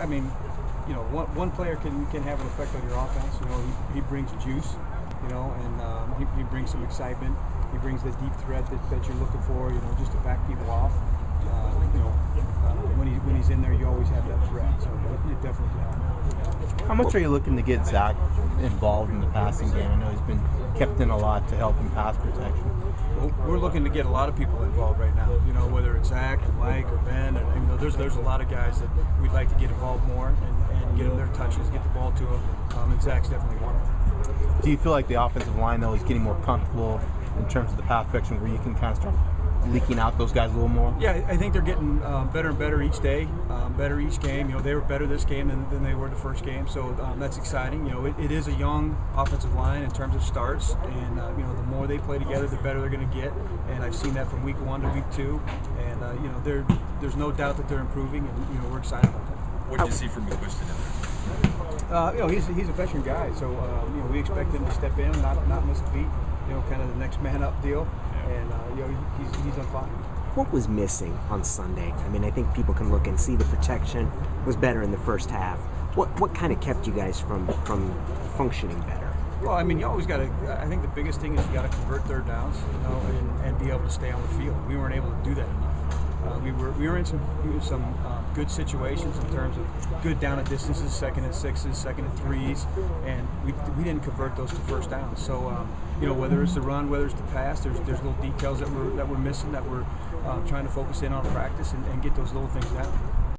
I mean, you know, one, one player can, can have an effect on your offense. You know, he, he brings juice, you know, and um, he, he brings some excitement. He brings the deep threat that, that you're looking for, you know, just to back people off. Uh, you know, uh, when, he, when he's in there, you always have that threat. So it, it definitely can happen. How much are you looking to get Zach involved in the passing game? I know he's been kept in a lot to help in pass protection. Well, we're looking to get a lot of people involved right now. You know, whether it's Zach or Mike or Ben, and you know, there's there's a lot of guys that we'd like to get involved more and, and get them their touches, get the ball to them. Um, and Zach's definitely one of them. Do you feel like the offensive line though is getting more comfortable in terms of the pass protection, where you can kind of start leaking out those guys a little more? Yeah, I think they're getting um, better and better each day, um, better each game. You know, they were better this game than, than they were the first game, so um, that's exciting. You know, it, it is a young offensive line in terms of starts, and uh, you know, the more they play together, the better they're going to get. And I've seen that from week one to week two, and uh, you know, they're, there's no doubt that they're improving, and you know, we're excited about that. What did you see from McQuistan in there? Uh, you know, he's, he's a veteran guy, so uh, you know we expect him to step in, not not miss a beat. You know, kind of the next man up deal, and uh, you know he's he's on fire. What was missing on Sunday? I mean, I think people can look and see the protection was better in the first half. What what kind of kept you guys from from functioning better? Well, I mean, you always got to. I think the biggest thing is you got to convert third downs, you know, and, and be able to stay on the field. We weren't able to do that enough. Uh, we were we were in some some um, good situations in terms of good down at distances, second and sixes, second and threes, and we, we didn't convert those to first downs. So um, you know whether it's the run, whether it's the pass, there's there's little details that we're that we're missing that we're um, trying to focus in on practice and, and get those little things down.